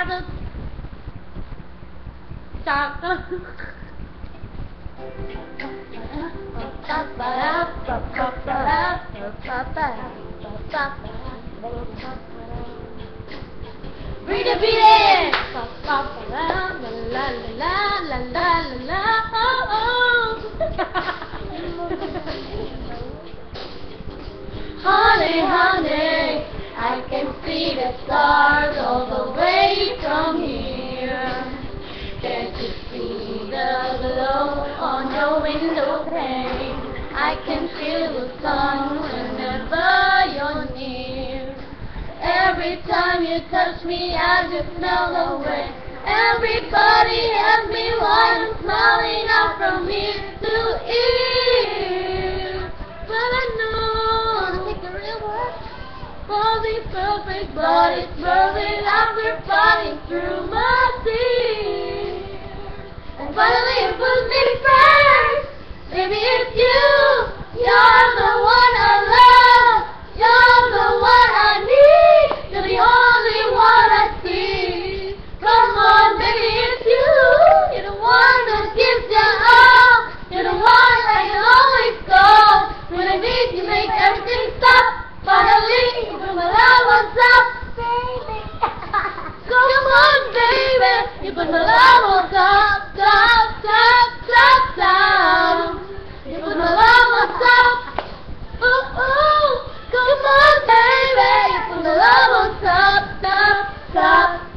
chocolate. Chocolate. Read it, read it! La la la la la la oh Honey, honey, I can see the stars all the way from here. Can't you see the glow on your window pane? I can feel the sun whenever you're near. Every time you touch me, I just melt away. Everybody has me perfect bodies, perfect after fighting through my tears. And finally, it put me first.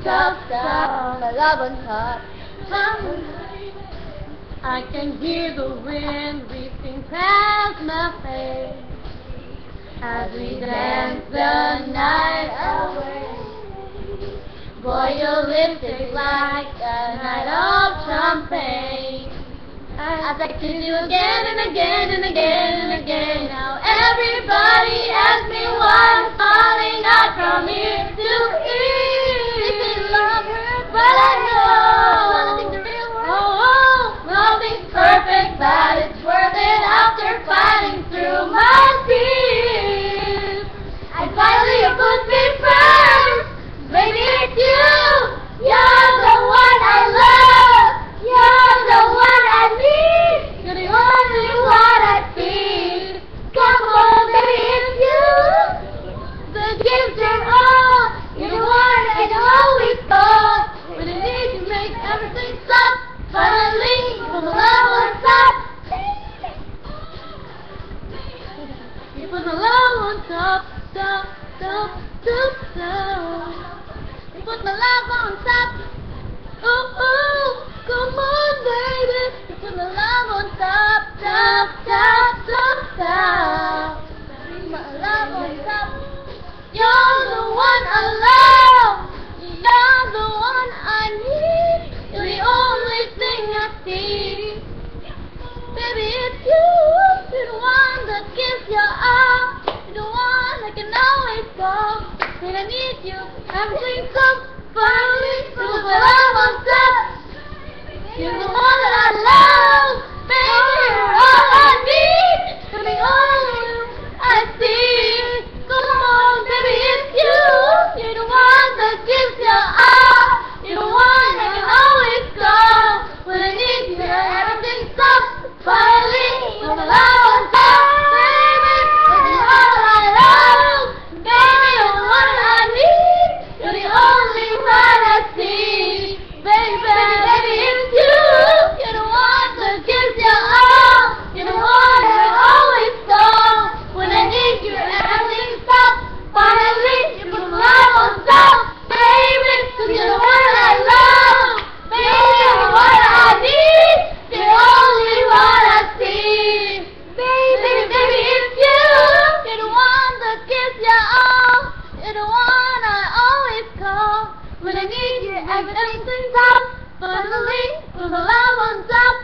Top, top, top. My top. I can hear the wind reaching past my face as we dance the night away. Boy, your lipstick like a night of champagne. As I kiss you again and again and again one always call. When I need make everything stop. Finally, from the on top. You put my love on top, top, top, top, top. You put my love on top. Oh, oh, come on, baby. You put my love on top, top, top, top, top. I need you, everything comes finally. You put my love. You're the one that I love. Need you, everything stops. Finally, put my love on top, top, top.